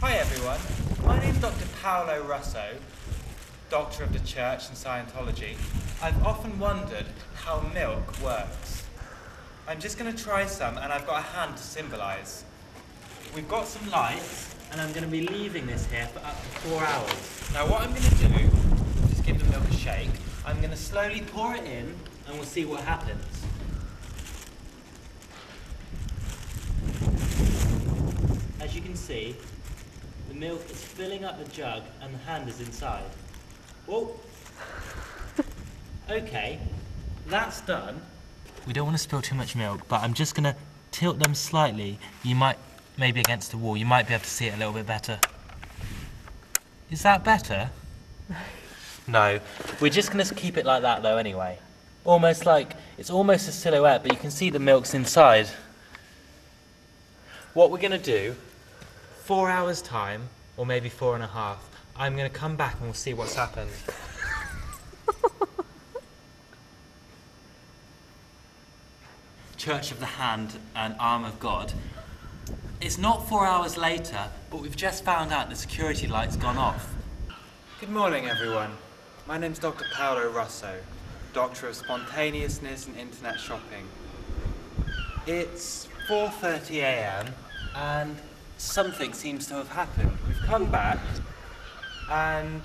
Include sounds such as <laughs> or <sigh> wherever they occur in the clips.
Hi everyone, my name is Dr. Paulo Russo, Doctor of the Church in Scientology. I've often wondered how milk works. I'm just going to try some and I've got a hand to symbolise. We've got some lights and I'm going to be leaving this here for up to four hours. Now what I'm going to do, just give the milk a shake, I'm going to slowly pour it in and we'll see what happens. As you can see, the milk is filling up the jug and the hand is inside. Whoa. Okay, that's done. We don't want to spill too much milk, but I'm just going to tilt them slightly. You might, maybe against the wall, you might be able to see it a little bit better. Is that better? <laughs> No. We're just going to keep it like that though anyway. Almost like, it's almost a silhouette, but you can see the milk's inside. What we're going to do, four hours time, or maybe four and a half, I'm going to come back and we'll see what's happened. <laughs> Church of the Hand and Arm of God. It's not four hours later, but we've just found out the security light's gone off. Good morning, everyone. My name's Dr. Paulo Russo, Doctor of Spontaneousness and Internet Shopping. It's 4.30 a.m. and something seems to have happened. We've come back and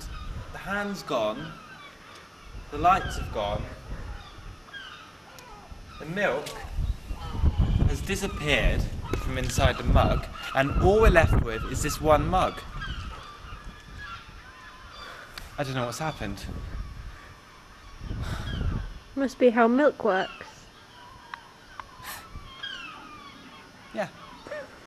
the hand's gone, the lights have gone, the milk has disappeared from inside the mug, and all we're left with is this one mug. I don't know what's happened. Must be how milk works.